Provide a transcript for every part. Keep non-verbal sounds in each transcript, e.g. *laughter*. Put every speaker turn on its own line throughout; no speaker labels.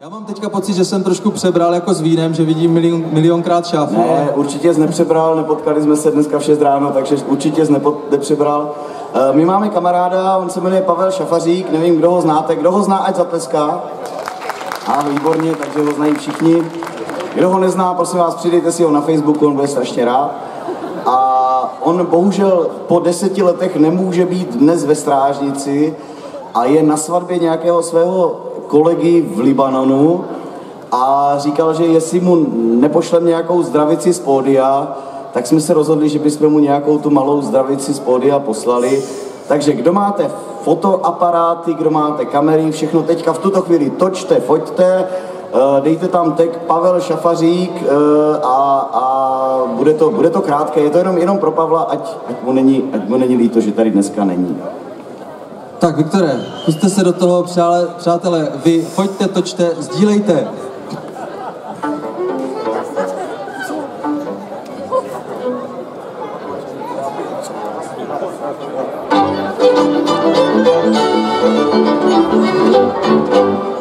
Já mám teďka pocit, že jsem trošku přebral jako s vínem, že vidím milion, milionkrát šáfu.
Ne, určitě jsi nepřebral, nepotkali jsme se dneska v 6 ráno, takže určitě jsi nepo, nepřebral. Eh, My máme kamaráda, on se jmenuje Pavel Šafařík, nevím, kdo ho znáte. Kdo ho zná, ať zatleská. A výborně, takže ho znají všichni. Kdo ho nezná, prosím vás, přidejte si ho na Facebooku, on bude strašně rád. A on bohužel po deseti letech nemůže být dnes ve strážnici a je na svatbě nějakého svého kolegy v Libanonu a říkal, že jestli mu nepošlem nějakou zdravici z pódia, tak jsme se rozhodli, že bychom mu nějakou tu malou zdravici z pódia poslali. Takže kdo máte fotoaparáty, kdo máte kamery, všechno teďka v tuto chvíli točte, foťte, eh, dejte tam tag Pavel Šafařík eh, a, a bude, to, bude to krátké, je to jenom, jenom pro Pavla, ať, ať, mu není, ať mu není líto, že tady dneska není.
Tak Viktore, puste se do toho, přále, přátelé, vy pojďte, točte, sdílejte.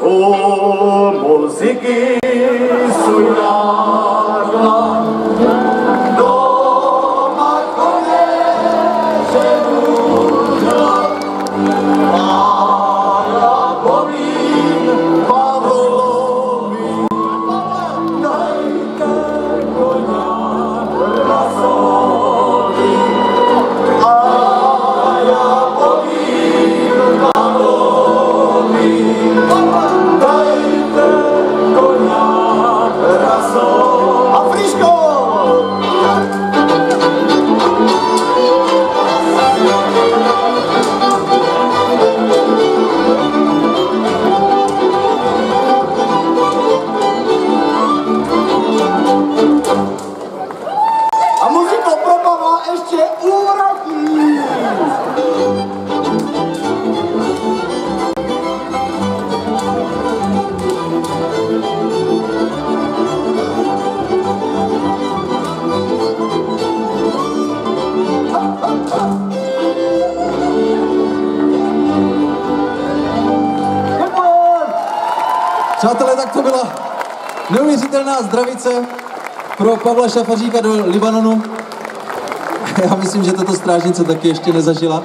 O muzyki sujadla Oh.
Přátelé, tak to byla neuvěřitelná zdravice pro Pavla Šafaříka do Libanonu. *laughs* Já myslím, že tato strážnice taky ještě nezažila.